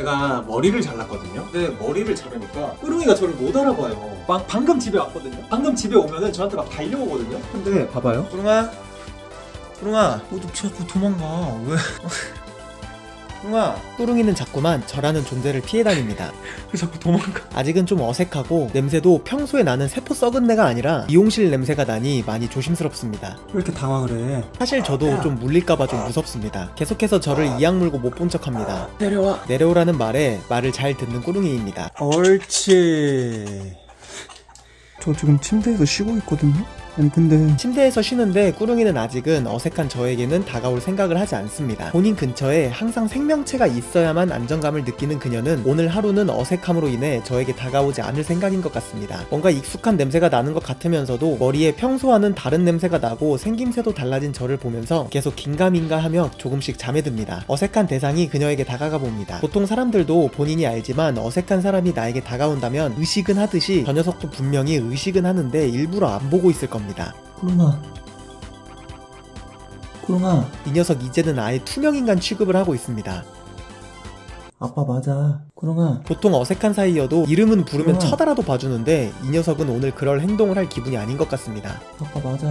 제가 머리를 잘랐거든요. 근데 머리를 자르니까 꾸릉이가 저를 못 알아봐요. 막 방금 집에 왔거든요. 방금 집에 오면은 저한테 막 달려오거든요. 근데 봐봐요. 꾸릉아 꾸릉아 어디 자꾸 도망가 왜 꾸릉아 꾸릉이는 자꾸만 저라는 존재를 피해 다닙니다. 왜 자꾸 도망가 아직은 좀 어색하고 냄새도 평소에 나는 세포 썩은 내가 아니라 미용실 냄새가 나니 많이 조심스럽습니다. 왜 이렇게 당황을 해? 사실 저도 좀 물릴까봐 좀 무섭습니다. 계속해서 저를 이악 물고 못 본 척합니다. 내려와. 내려오라는 말에 말을 잘 듣는 꾸릉이입니다. 옳지. 저 지금 침대에서 쉬고 있거든요. 근데 침대에서 쉬는데 꾸릉이는 아직은 어색한 저에게는 다가올 생각을 하지 않습니다. 본인 근처에 항상 생명체가 있어야만 안정감을 느끼는 그녀는 오늘 하루는 어색함으로 인해 저에게 다가오지 않을 생각인 것 같습니다. 뭔가 익숙한 냄새가 나는 것 같으면서도 머리에 평소와는 다른 냄새가 나고 생김새도 달라진 저를 보면서 계속 긴가민가 하며 조금씩 잠에 듭니다. 어색한 대상이 그녀에게 다가가 봅니다. 보통 사람들도 본인이 알지만 어색한 사람이 나에게 다가온다면 의식은 하듯이 저 녀석도 분명히 의식은 하는데 일부러 안 보고 있을 겁니다. 꾸릉아 꾸릉아 이 녀석 이제는 아예 투명인간 취급을 하고 있습니다. 아빠 맞아 꾸릉아 보통 어색한 사이여도 이름은 부르면. 쳐다라도 봐주는데 이 녀석은 오늘 그럴 행동을 할 기분이 아닌 것 같습니다. 아빠 맞아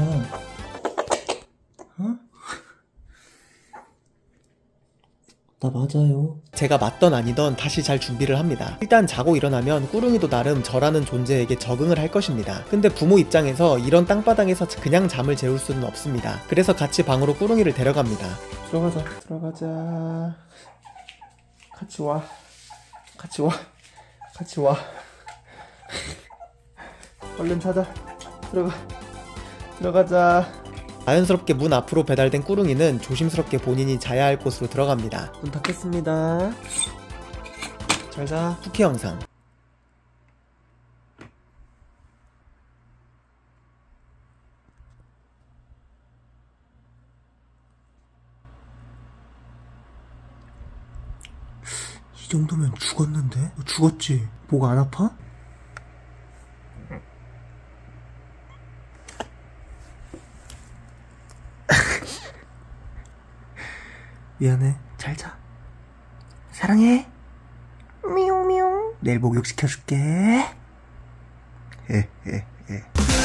나 맞아요 제가 맞던 아니던 다시 잘 준비를 합니다. 일단 자고 일어나면 꾸릉이도 나름 저라는 존재에게 적응을 할 것입니다. 근데 부모 입장에서 이런 땅바닥에서 그냥 잠을 재울 수는 없습니다. 그래서 같이 방으로 꾸릉이를 데려갑니다. 들어가자 들어가자 같이 와 같이 와 같이 와 얼른 자자 들어가 들어가자 자연스럽게 문 앞으로 배달된 꾸릉이는 조심스럽게 본인이 자야 할 곳으로 들어갑니다. 문 닫겠습니다 잘자 후키 영상 이 정도면 죽었는데? 너 죽었지? 목 안 아파? 미안해. 잘 자. 사랑해. 미용미용. 내일 목욕 시켜줄게. 에, 에, 에.